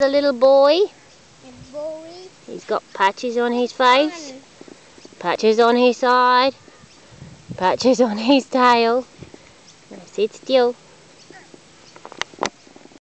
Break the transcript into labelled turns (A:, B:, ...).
A: The little boy,
B: boy.
A: he's got patches on his face, patches on his side, patches on his tail. Now sit still.